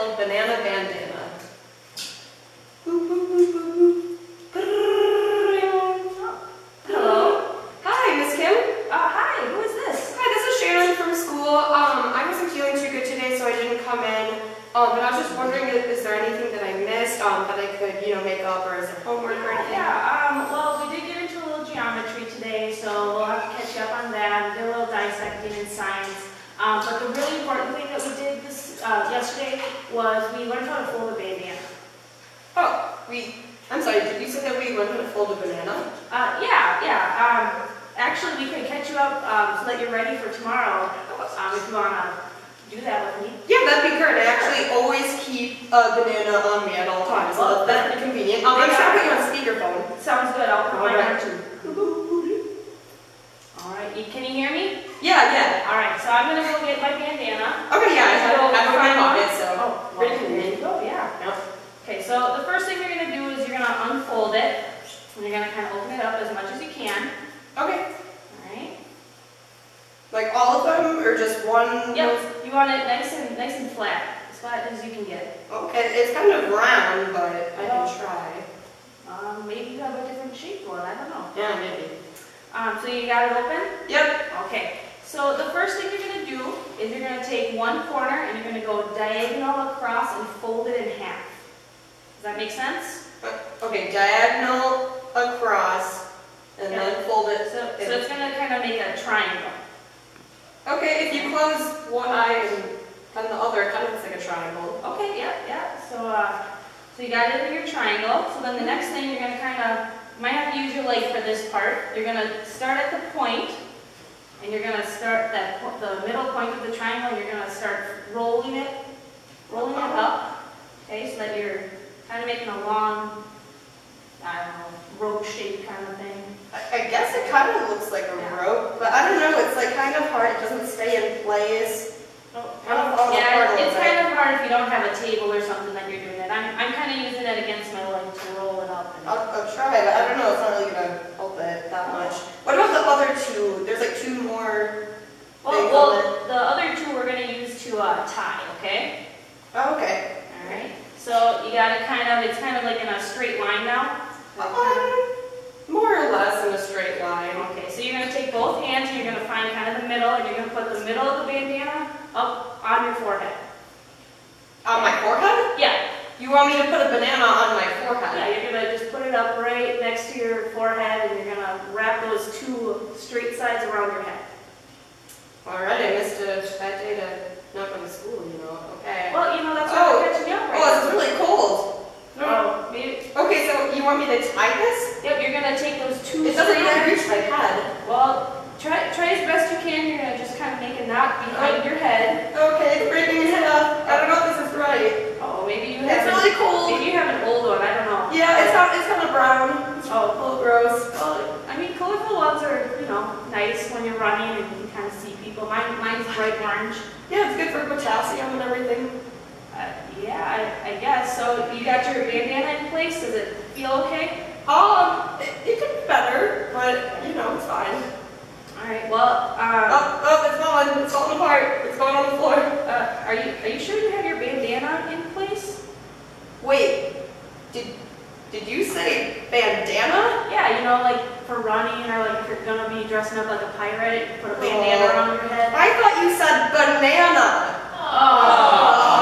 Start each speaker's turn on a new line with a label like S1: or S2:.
S1: called Banana Bandana. Boop, boop, boop, boop, boop. Hello. Hi, Miss Kim.
S2: Uh, hi, who is this?
S1: Hi, this is Shannon from school. Um, I wasn't feeling too good today, so I didn't come in. Um, but I was just wondering, if, is there anything that I missed um, that I could, you know, make up, or is there homework or anything?
S2: Yeah, um, well, we did get into a little geometry today, so we'll have to catch you up on that. We did a little dissecting in science. Um, but the really important thing that we did this uh, yesterday was we learned how to fold a bandana.
S1: Oh, we. I'm sorry. Did you say that we learned how to fold a banana?
S2: Uh, yeah, yeah. Um, actually, we can catch you up um, so that you're ready for tomorrow. Um, if you wanna do that with me.
S1: Yeah, that'd be great. I actually always keep a banana on me at all times, so that'd be convenient. I'm
S2: Yeah.
S1: sure I'll put you on speakerphone.
S2: Sounds good. I'll put mine on
S1: Alright.
S2: too. All right. Can you hear me?
S1: Yeah, yeah.
S2: All right. So I'm gonna go get my bandana.
S1: Okay, yeah, I have,
S2: So,
S1: I have it in my
S2: find one?
S1: pocket, so
S2: Oh,
S1: pretty
S2: well,
S1: convenient.
S2: Oh, yeah.
S1: Yep.
S2: Okay, so the first thing you're gonna do is you're gonna unfold it, and you're gonna kind of open it up as much as you can,
S1: Okay.
S2: alright?
S1: Like all of them, or just one?
S2: Yep, you want it nice and, nice and flat, as flat as you can get.
S1: Okay, it's kind of round, but I
S2: Well-
S1: can try.
S2: Um, maybe you have a different shape one, I don't know.
S1: Yeah, maybe.
S2: Um, so you got it open?
S1: Yep.
S2: Okay, so the first thing you're gonna do is you're gonna take one corner and you're gonna go diagonal across and fold it in half. Does that make sense?
S1: Uh, Okay, diagonal across, and
S2: Yeah.
S1: then fold it.
S2: So, so it's gonna kind of make a triangle.
S1: Okay, if you close one eye and then the other, it kind of looks like a triangle.
S2: Okay, yeah, yeah. So, uh, so you got it in your triangle. So then the next thing you're gonna kind of, you might have to use your leg for this part. You're gonna start at the point, and you're gonna start that the middle point of the triangle. You're gonna start rolling it, rolling it up. Okay, so that you're kind of making a long, I don't know, rope shape kind of thing.
S1: I, I guess it kind of looks like a
S2: Yeah.
S1: rope, but I don't know, it's like kind of hard, it doesn't stay in place. Kind of apart
S2: Yeah, it's
S1: bit.
S2: kind of hard if you don't have a table or something that you're doing it. I'm, I'm kind of using it against my leg to roll it up. and-
S1: I'll, I'll try, but I don't know, it's not really gonna help it that much. What about the other two? There's like two more.
S2: Well, well, the other two we're gonna use to uh, tie, okay?
S1: Oh, okay.
S2: All right. So you got it kind of, it's kind of like in a straight line now.
S1: Um, more or less in a straight line.
S2: Okay, so you're gonna take both hands and you're gonna find kind of the middle, and you're gonna put the middle of the bandana up on your forehead.
S1: On my forehead?
S2: Yeah,
S1: You want me to put a banana on my forehead? yeah.
S2: You're gonna just put it up right next to your forehead, and you're gonna wrap those two straight sides around your head.
S1: Alright, I missed a bad day to not go to school, you know, okay.
S2: Well, you know that's
S1: Oh.
S2: why I'm catching you up right
S1: Oh, this is really cold.
S2: now. Oh, maybe.
S1: Okay, so you want me to tie this?
S2: Yep, you're gonna take those two
S1: It doesn't
S2: straight
S1: really reach my head.
S2: Well, try, try as best you can. You're gonna just kind of make a knot behind oh. your head.
S1: Okay, it's breaking his head off. I don't know if this is right.
S2: Oh, maybe you have.
S1: It's
S2: have.
S1: really cold.
S2: Maybe you have an old one. I don't know.
S1: Yeah, it's not, it's kind of brown. It's a
S2: Oh,
S1: little gross.
S2: well, I mean, colorful ones are, you know, nice when you're running and you can kind of see people. Mine, mine's bright orange.
S1: Yeah, it's good for potassium and everything.
S2: Uh, yeah, I, I, guess. So you got your bandana in place. Does it feel okay?
S1: Um, it, it could be better, but you know, it's fine.
S2: All right. Well, um,
S1: oh, oh, it's falling. It's falling apart. It's going on the floor.
S2: Uh, are you Are you sure you have your bandana in place?
S1: Wait. Did Did you say bandana?
S2: Yeah. You know, like for running or like if you're gonna be dressing up like a pirate, put a bandana
S1: oh.
S2: around your head. I thought you said banana. Oh. oh.